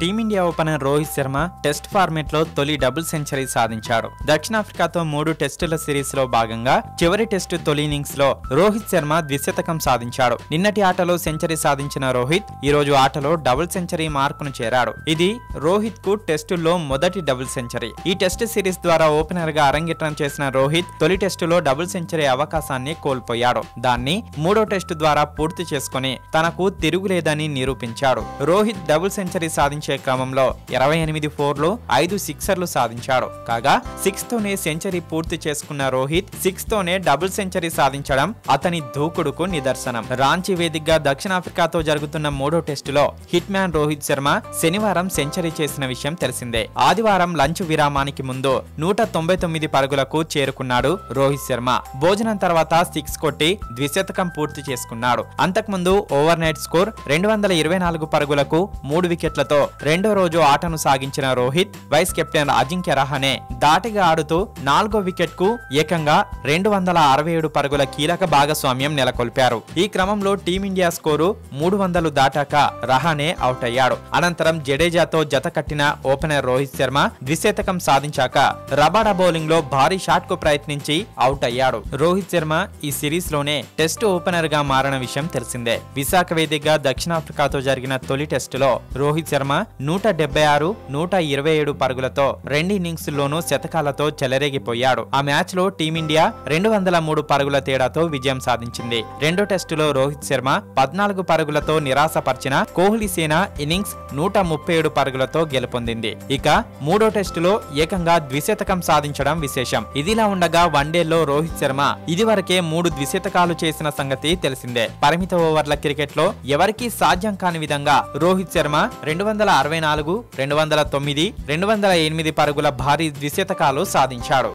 Team India opener Rohit Sharma test ఫార్మేట్లో తొలి double century సాధించాడు. దక్షిణాఫ్రికాతో మూడు టెస్టుల సిరీస్లో భాగంగా చివరి టెస్టు తొలి ఇన్నింగ్స్లో రోహిత్ శర్మ ద్విశతకం సాధించాడు. నిన్నటి ఆటలో సెంచరీ సాధించిన రోహిత్ ఈ రోజు ఆటలో డబుల్ సెంచరీ మార్కును చేరాడు. ఇది రోహిత్కు టెస్టుల్లో మొదటి డబుల్ సెంచరీ. ఈ టెస్ట్ సిరీస్ ద్వారా ఓపెనర్గా అరంగేట్రం చేసిన రోహిత్ తొలి టెస్టులో డబుల్ సెంచరీ అవకాశాన్ని కోల్పోయాడు. దాన్ని మూడో టెస్టు ద్వారా పూర్తి చేసుకుని తనకు తిరుగులేదని నిరూపించాడు. రోహిత్ డబుల్ సెంచరీ సాధించి క్రమంలో ఇరవై ఎనిమిది ఫోర్లు ఐదు సిక్సర్లు సాధించాడు. కాగా సిక్స్ తోనే సెంచరీ పూర్తి చేసుకున్న రోహిత్ సిక్స్ తోనే డబుల్ సెంచరీ సాధించడం అతని దూకుడుకు నిదర్శనం. రాంచీ వేదికగా దక్షిణాఫ్రికాతో జరుగుతున్న మూడో టెస్టులో హిట్ మ్యాన్ రోహిత్ శర్మ శనివారం సెంచరీ చేసిన విషయం తెలిసిందే. ఆదివారం లంచ్ విరామానికి ముందు నూట తొంభై తొమ్మిది పరుగులకు చేరుకున్నాడు రోహిత్ శర్మ. భోజనం తర్వాత సిక్స్ కొట్టి ద్విశతకం పూర్తి చేసుకున్నాడు. అంతకుముందు ఓవర్ నైట్ స్కోర్ రెండు వందల ఇరవై నాలుగు పరుగులకు మూడు వికెట్లతో రెండో రోజు ఆటను సాగించిన రోహిత్ వైస్ కెప్టెన్ అజింక్య రహానే దాటిగా ఆడుతూ నాలుగో వికెట్కు ఏకంగా రెండు వందల అరవై ఏడు పరుగుల కీలక భాగస్వామ్యం నెలకొల్పారు. ఈ క్రమంలో టీమిండియా స్కోరు మూడు వందలు దాటాక రహానే అవుట్ అయ్యాడు అనంతరం జడేజాతో జత కట్టిన ఓపెనర్ రోహిత్ శర్మ ద్విశతకం సాధించాక రబాడా బౌలింగ్లో భారీ షాట్కు ప్రయత్నించి అవుట్ అయ్యాడు రోహిత్ శర్మ ఈ సిరీస్లోనే టెస్ట్ ఓపెనర్గా మారిన విషయం తెలిసిందే. విశాఖ వేదికగా దక్షిణాఫ్రికాతో జరిగిన తొలి టెస్టులో రోహిత్ శర్మ నూట డెబ్బై ఆరు నూట ఇరవై ఏడు పరుగులతో రెండు ఇన్నింగ్స్ లోనూ శతకాలతో చెలరేగిపోయాడు. ఆ మ్యాచ్లో టీమిండియా రెండు వందల మూడు పరుగుల తేడాతో విజయం సాధించింది. రెండో టెస్టులో రోహిత్ శర్మ పద్నాలుగు పరుగులతో నిరాశపరిచిన కోహ్లీ సేన ఇన్నింగ్స్ నూట ముప్పై ఏడు పరుగులతో గెలుపొందింది. ఇక మూడో టెస్టులో ఏకంగా ద్విశతకం సాధించడం విశేషం. ఇదిలా ఉండగా వన్డేలో రోహిత్ శర్మ ఇదివరకే మూడు ద్విశతకాలు చేసిన సంగతి తెలిసిందే. పరిమిత ఓవర్ల క్రికెట్లో ఎవరికీ సాధ్యం కాని విధంగా రోహిత్ శర్మ రెండు వందల అరవై నాలుగు రెండు వందల తొమ్మిది రెండు వందల ఎనిమిది పరుగుల భారీ ద్విశతకాలు సాధించాడు.